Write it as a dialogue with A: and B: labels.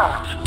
A: out.